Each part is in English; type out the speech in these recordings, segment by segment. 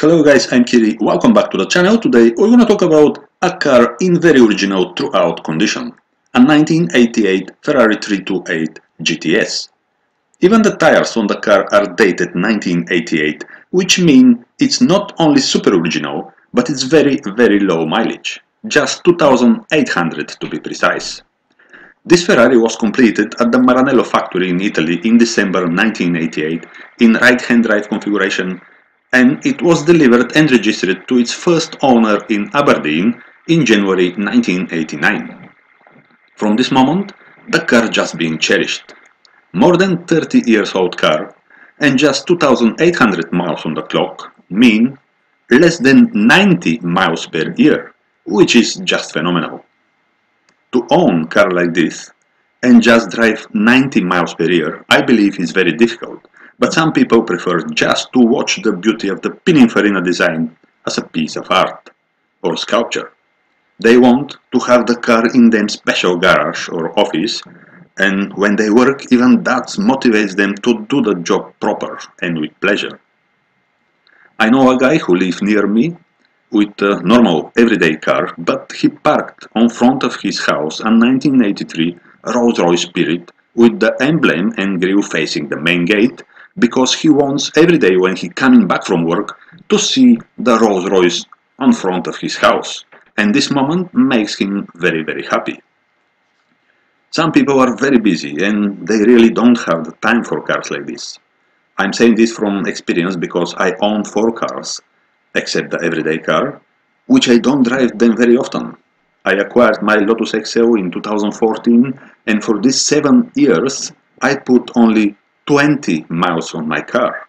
Hello guys, I'm Kiri. Welcome back to the channel. Today we're gonna talk about a car in very original throughout condition. A 1988 Ferrari 328 GTS. Even the tires on the car are dated 1988, which mean it's not only super original, but it's very very low mileage. Just 2800 to be precise. This Ferrari was completed at the Maranello factory in Italy in December 1988 in right-hand drive configuration and it was delivered and registered to its first owner in Aberdeen in January 1989. From this moment, the car just being cherished. More than 30 years old car and just 2800 miles on the clock mean less than 90 miles per year, which is just phenomenal. To own car like this and just drive 90 miles per year, I believe is very difficult but some people prefer just to watch the beauty of the Pininfarina design as a piece of art or sculpture. They want to have the car in their special garage or office and when they work even that motivates them to do the job proper and with pleasure. I know a guy who lives near me with a normal everyday car but he parked on front of his house a 1983 Rolls-Royce Spirit with the emblem and grille facing the main gate because he wants every day when he coming back from work to see the Rolls Royce on front of his house and this moment makes him very very happy. Some people are very busy and they really don't have the time for cars like this. I'm saying this from experience because I own four cars, except the everyday car, which I don't drive them very often. I acquired my Lotus Excel in 2014 and for these seven years I put only 20 miles on my car.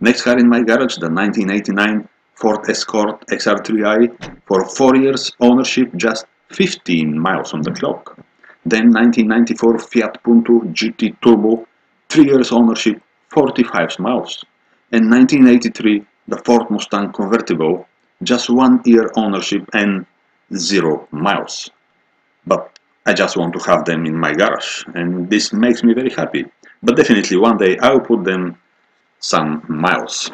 Next car in my garage, the 1989 Ford Escort XR3i for 4 years ownership, just 15 miles on the clock. Then 1994 Fiat Punto GT Turbo, 3 years ownership, 45 miles. And 1983 the Ford Mustang convertible, just 1 year ownership and 0 miles. But I just want to have them in my garage and this makes me very happy but definitely one day I'll put them some miles.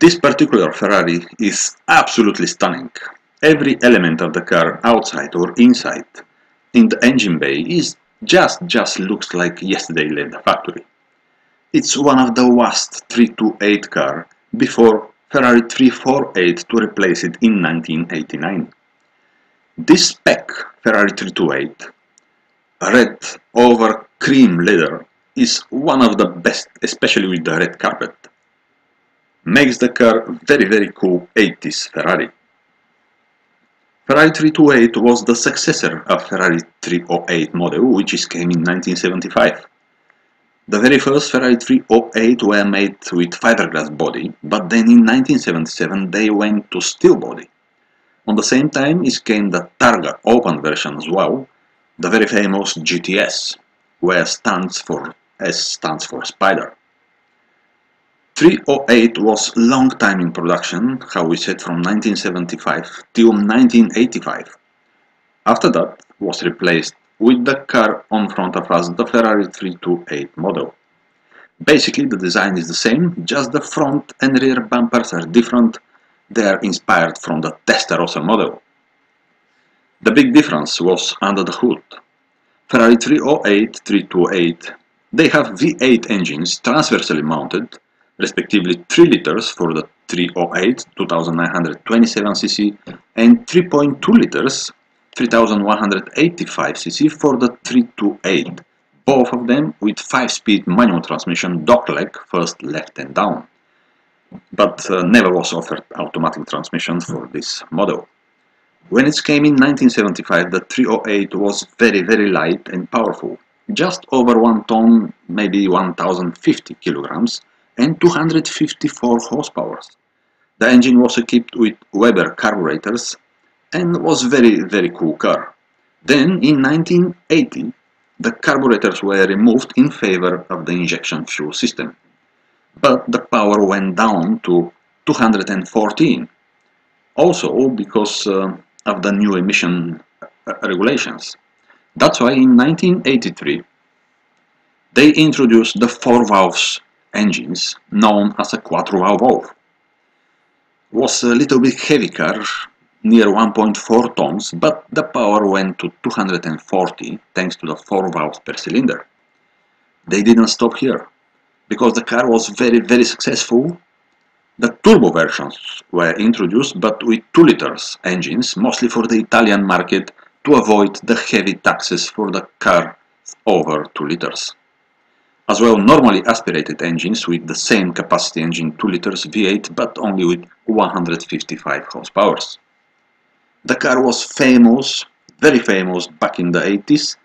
This particular Ferrari is absolutely stunning. Every element of the car, outside or inside, in the engine bay is just just looks like yesterday left the factory. It's one of the last 328 car before Ferrari 348 to replace it in 1989. This spec Ferrari 328 red over cream leather is one of the best, especially with the red carpet. Makes the car very very cool 80s Ferrari. Ferrari 328 was the successor of Ferrari 308 model, which came in 1975. The very first Ferrari 308 were made with fiberglass body, but then in 1977 they went to steel body. On the same time is came the Targa open version as well, the very famous GTS, where stands for S stands for Spider. 308 was long time in production, how we said from 1975 till 1985. After that was replaced with the car on front of us, the Ferrari 328 model. Basically the design is the same, just the front and rear bumpers are different, they are inspired from the Testarossa model. The big difference was under the hood. Ferrari 308, 328, they have V8 engines transversely mounted, respectively 3 liters for the 308 2927cc and 3.2 liters 3185cc for the 328, both of them with 5-speed manual transmission dogleg first left and down, but uh, never was offered automatic transmission for this model. When it came in 1975, the 308 was very very light and powerful, just over 1 ton, maybe 1050 kilograms and 254 horsepower. The engine was equipped with Weber carburetors and was very very cool car. Then in 1980 the carburetors were removed in favor of the injection fuel system. But the power went down to 214 also because uh, of the new emission uh, regulations. That's why in 1983 they introduced the four valves engines known as a quattro valve. was a little bit heavy car, near 1.4 tons, but the power went to 240 thanks to the 4 valves per cylinder. They didn't stop here, because the car was very very successful. The turbo versions were introduced but with 2 liters engines, mostly for the Italian market to avoid the heavy taxes for the car over 2 liters. As well normally aspirated engines with the same capacity engine 2 liters V8 but only with 155 horsepower. The car was famous, very famous back in the 80s.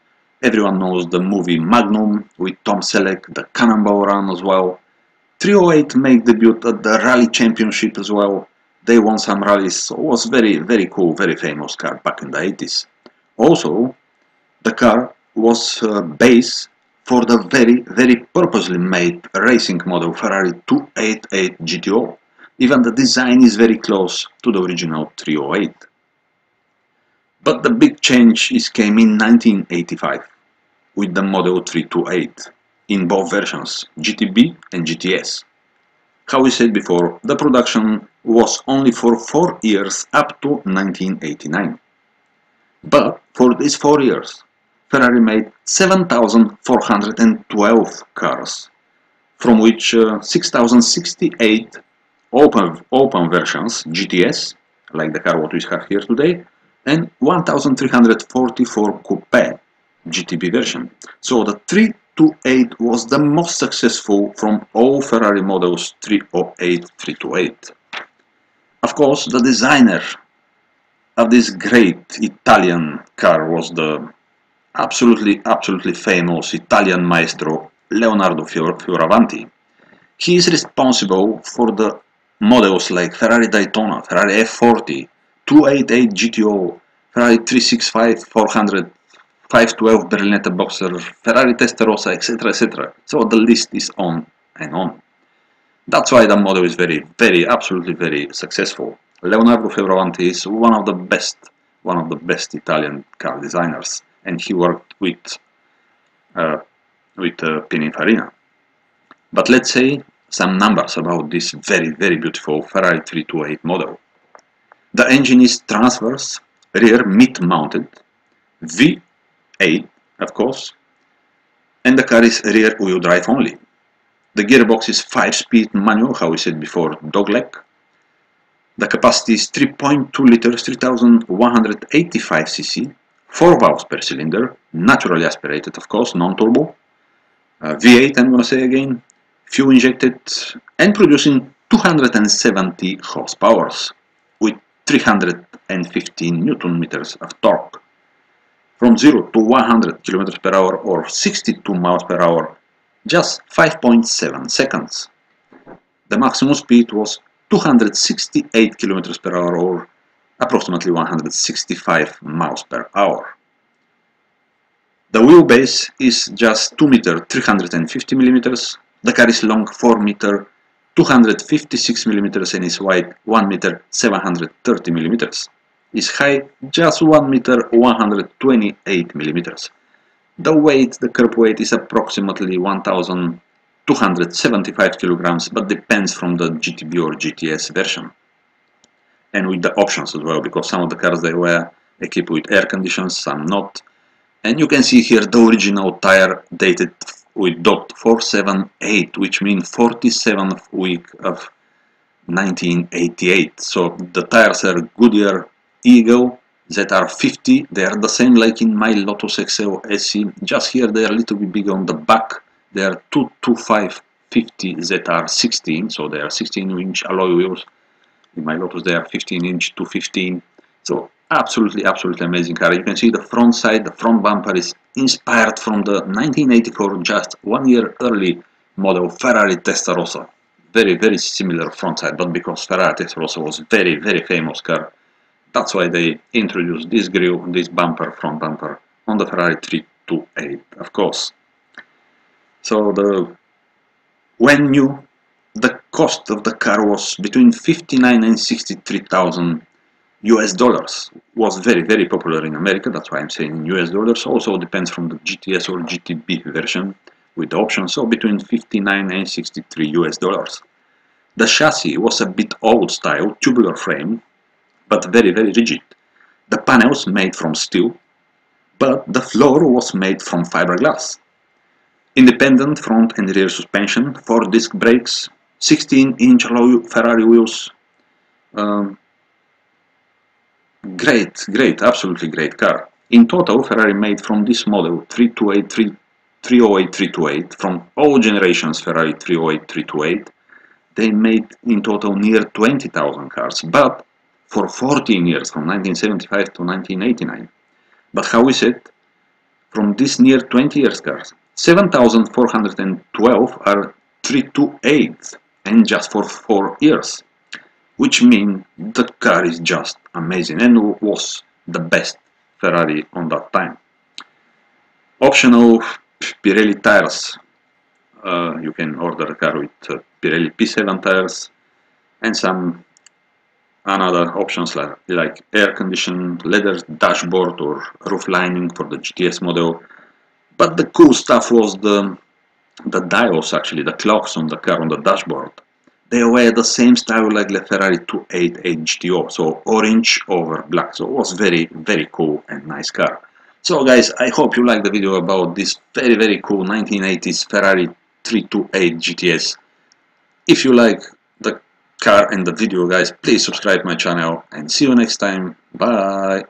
Everyone knows the movie Magnum with Tom Selleck, the Cannonball Run as well. 308 made debut at the Rally Championship as well. They won some rallies, so it was very, very cool, very famous car back in the 80s. Also, the car was uh, base for the very, very purposely made racing model Ferrari 288 GTO. Even the design is very close to the original 308. But the big change is came in 1985 with the Model 328 in both versions, GTB and GTS. How we said before, the production was only for 4 years up to 1989. But for these 4 years, Ferrari made 7,412 cars, from which uh, 6,068 open, open versions, GTS, like the car what we have here today, and 1344 coupe GTB version. So the 328 was the most successful from all Ferrari models 308 328. Of course, the designer of this great Italian car was the absolutely, absolutely famous Italian maestro Leonardo Fioravanti. He is responsible for the models like Ferrari Daytona, Ferrari F40, 288 GTO, Ferrari 365 400, 512 Berlinetta Boxer, Ferrari Testarossa, etc. etc. So the list is on and on. That's why the model is very, very, absolutely very successful. Leonardo Fioravanti is one of the best, one of the best Italian car designers, and he worked with uh, with uh, Pininfarina. But let's say some numbers about this very, very beautiful Ferrari 328 model. The engine is transverse, rear mid-mounted, V8 of course, and the car is rear wheel drive only. The gearbox is 5-speed manual, how we said before, dogleg. The capacity is 3.2 liters, 3185 cc, 4 valves per cylinder, naturally aspirated of course, non-turbo. Uh, V8 I'm gonna say again, fuel injected and producing 270 horsepower with 315 newton meters of torque. From 0 to 100 km per hour or 62 miles per hour, just 5.7 seconds. The maximum speed was 268 km per hour or approximately 165 miles per hour. The wheelbase is just 2 meter 350 millimeters. The car is long 4 meter 256 millimeters and is wide 1 meter 730 millimeters. Is high just 1 meter 128 millimeters. The weight, the curb weight is approximately 1275 kilograms but depends from the GTB or GTS version. And with the options as well because some of the cars they were equipped with air conditions, some not. And you can see here the original tire dated with dot 478 which means 47th week of 1988 so the tires are Goodyear Eagle ZR50 they are the same like in my Lotus Excel SE just here they are a little bit bigger on the back. They are 22550 ZR16 so they are 16 inch alloy wheels. In my Lotus they are 15 inch to 15 so absolutely absolutely amazing car. You can see the front side the front bumper is inspired from the 1984 just one year early model Ferrari Testarossa. Very very similar front side but because Ferrari Testarossa was very very famous car that's why they introduced this grille this bumper front bumper on the Ferrari 328 of course. So the when new the cost of the car was between 59 and 63,000 US dollars was very very popular in America that's why I'm saying US dollars. Also depends from the GTS or GTB version with the option so between 59 and 63 US dollars. The chassis was a bit old style, tubular frame, but very very rigid. The panels made from steel, but the floor was made from fiberglass. Independent front and rear suspension, 4 disc brakes, 16 inch alloy Ferrari wheels. Um, great, great, absolutely great car. In total, Ferrari made from this model 328, 308, 328, from all generations Ferrari 308, 328, they made in total near 20,000 cars, but for 14 years, from 1975 to 1989. But how is it? From this near 20 years cars, 7,412 are 328 and just for 4 years, which means the car is just amazing and was the best Ferrari on that time. Optional Pirelli tires. Uh, you can order a car with uh, Pirelli P7 tires and some another options like, air conditioned leather dashboard or roof lining for the GTS model. But the cool stuff was the the dials actually, the clocks on the car on the dashboard. They were the same style like the Ferrari 288 GTO, so orange over black. So it was very, very cool and nice car. So guys, I hope you like the video about this very, very cool 1980s Ferrari 328 GTS. If you like car and the video guys. Please subscribe my channel and see you next time. Bye